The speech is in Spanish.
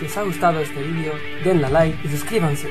les ha gustado este vídeo, denle like y suscríbanse.